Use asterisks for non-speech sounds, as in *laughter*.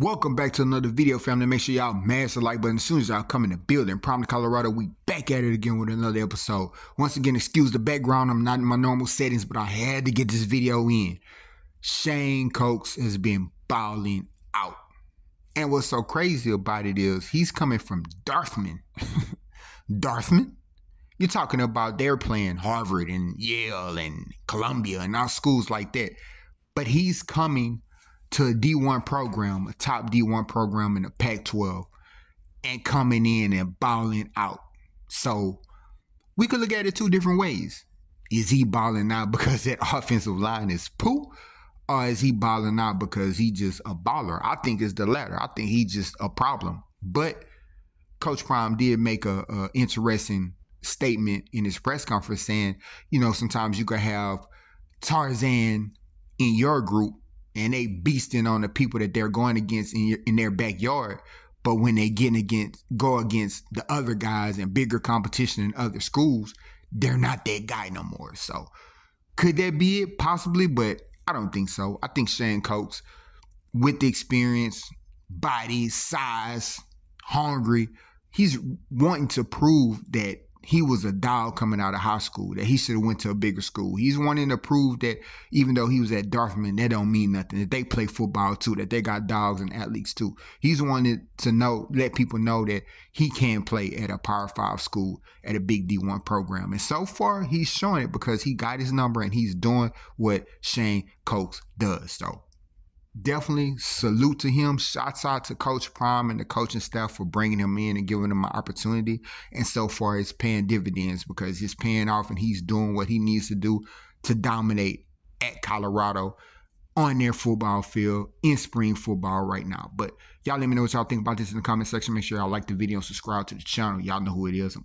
Welcome back to another video, family. Make sure y'all mash the like button as soon as y'all come in the building. Promise Colorado, we back at it again with another episode. Once again, excuse the background. I'm not in my normal settings, but I had to get this video in. Shane Cokes has been balling out. And what's so crazy about it is he's coming from Dartmouth. *laughs* Dartmouth? You're talking about they're playing Harvard and Yale and Columbia and all schools like that. But he's coming to a D1 program, a top D1 program in the Pac 12, and coming in and balling out. So we could look at it two different ways. Is he balling out because that *laughs* offensive line is poo? Or is he balling out because he just a baller? I think it's the latter. I think he's just a problem. But Coach Prime did make a, a interesting statement in his press conference saying, you know, sometimes you could have Tarzan in your group and they beasting on the people that they're going against in, your, in their backyard. But when they get against go against the other guys and bigger competition in other schools, they're not that guy no more. So could that be it? Possibly, but I don't think so. I think Shane Cokes, with the experience, body, size, hungry, he's wanting to prove that he was a dog coming out of high school, that he should have went to a bigger school. He's wanting to prove that even though he was at Dartmouth, that don't mean nothing. That they play football too, that they got dogs and athletes too. He's wanted to know, let people know that he can play at a Power Five school at a big D1 program. And so far, he's showing it because he got his number and he's doing what Shane Cokes does. So definitely salute to him. Shots out to Coach Prime and the coaching staff for bringing him in and giving him an opportunity. And so far, it's paying dividends because it's paying off and he's doing what he needs to do to dominate at Colorado on their football field in spring football right now. But y'all let me know what y'all think about this in the comment section. Make sure y'all like the video and subscribe to the channel. Y'all know who it is.